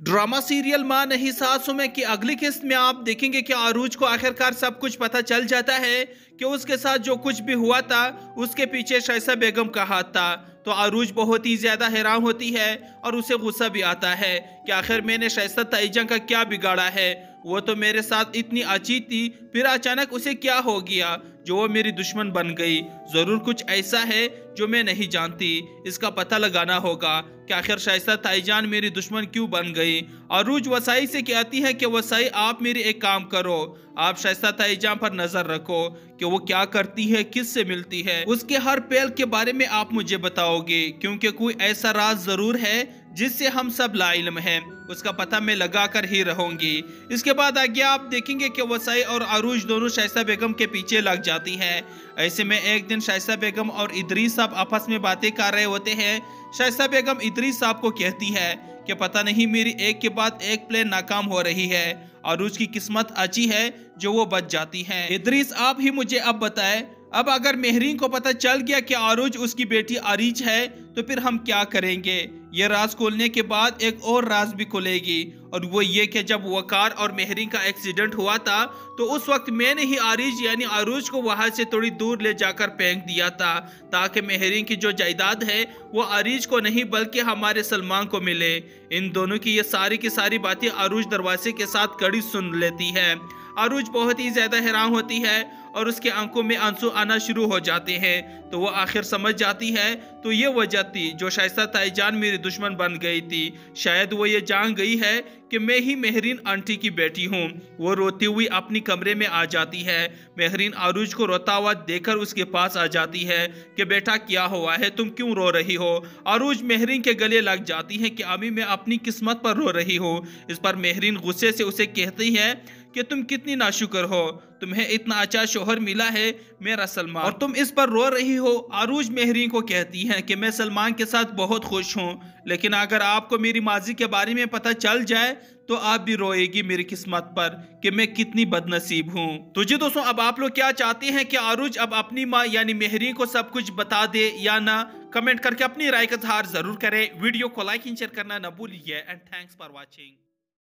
Drama serial ماں نہیں ساسوں میں کہ اگلی قسط میں آپ دیکھیں گے کہ عروج کو آخرکار سب کچھ پتہ چل جاتا ہے کہ اس کے ساتھ جو کچھ بھی ہوا تھا، اس کے پیچھے شیسا بیگم کا ہاتھ تھا۔ تو عروج بہت ہی زیادہ حیران ہوتی ہے اور اسے غصہ بھی آتا ہے کہ آخر میں نے شیسا تائجہ کا کیا بگاڑا ہے۔ وہ تو میرے ساتھ اتنی اچھی تھی، پھر اچانک اسے کیا ہو گیا؟ جو وہ میری دشمن بن گئی، ضرور کچھ ایسا ہے جو میں نہیں جانتی۔ اس کا پتہ لگانا ہوگا کہ آخر شائستہ تائی جان میری دشمن کیوں بن گئی۔ اور روج وسائی سے کہتی ہے کہ وسائی، آپ میری ایک کام کرو۔ آپ شائستہ تائی جان پر نظر رکھو کہ وہ کیا کرتی ہے، کس سے ملتی ہے۔ اس کے ہر پیل کے بارے میں آپ مجھے بتاؤ گے، کیونکہ کوئی ایسا راز ضرور ہے جس سے ہم سب لا علم ہیں، اس کا پتہ میں لگا کر ہی رہوں گی۔ اس کے بعد آگے آپ دیکھیں گے کہ وسائی اور عروج دونوں شایستہ بیگم کے پیچھے لگ جاتی ہے ایسے میں ایک دن شایستہ بیگم اور ادری صاحب آپس میں باتیں کر رہے ہوتے ہیں۔ شایستہ بیگم ادری صاحب کو کہتی ہے کہ پتہ نہیں میری ایک کے بعد ایک پلین ناکام ہو رہی ہے۔ عروج کی قسمت اچھی ہے جو وہ بچ جاتی ہیں۔ ادریس آپ ہی مجھے اب بتائے اب اگر مہرین کو پتہ چل گیا کہ عروج اس کی بیٹی عریج ہے تو پھر ہم کیا کریں گے؟ یہ راز کھولنے کے بعد ایک اور راز بھی کھلے گی، اور وہ یہ کہ جب وقار اور مہری کا ایکسیڈنٹ ہوا تھا، تو اس وقت میں نے ہی آریج یعنی آروج کو وہاں سے تھوڑی دور لے جا کر پھینک دیا تھا، تاکہ مہرین کی جو جائیداد ہے، وہ آریج کو نہیں بلکہ ہمارے سلمان کو ملے۔ ان دونوں کی یہ ساری کی ساری باتیں آروج دروازے کے ساتھ کڑی سن لیتی ہے عروج بہت ہی زیادہ حیران ہوتی ہے اور اس کے آنکھوں میں آنسو آنا شروع ہو جاتے ہیں۔ تو وہ آخر سمجھ جاتی ہے۔ تو یہ وجہ تھی جو شائستہ تائی جان میری دشمن بن گئی تھی۔ شاید وہ یہ جان گئی ہے کہ میں ہی مہرین آنٹی کی بیٹی ہوں۔ وہ روتی ہوئی اپنی کمرے میں آ جاتی ہے۔ مہرین عروج کو روتا ہوا دیکھ کر اس کے پاس آ جاتی ہے کہ بیٹا، کیا ہوا ہے؟ تم کیوں رو رہی ہو؟ عروج مہرین کے گلے لگ جاتی ہے کہ ابھی میں اپنی قسمت پر رو رہی ہوں۔ اس پر مہرین غصے سے اسے کہتی ہے کہ تم کتنی ناشکر ہو۔ تمہیں اتنا اچھا شوہر ملا ہے میرا سلمان۔ اور تم اس پر رو رہی ہو۔ عروج مہری کو کہتی ہیں کہ میں سلمان کے ساتھ بہت خوش ہوں، لیکن اگر آپ کو میری ماضی کے بارے میں پتہ چل جائے تو آپ بھی روئے گی میری قسمت پر کہ میں کتنی بد نصیب ہوں۔ تو جی دوستوں، اب آپ لوگ کیا چاہتے ہیں کہ عروج اب اپنی ماں یعنی مہری کو سب کچھ بتا دے یا نہ؟ کمنٹ کر کے اپنی رائے کا اظہار ضرور کریں۔ ویڈیو کو لائک شیئر کرنا نہ بھولیے۔ And thanks for watching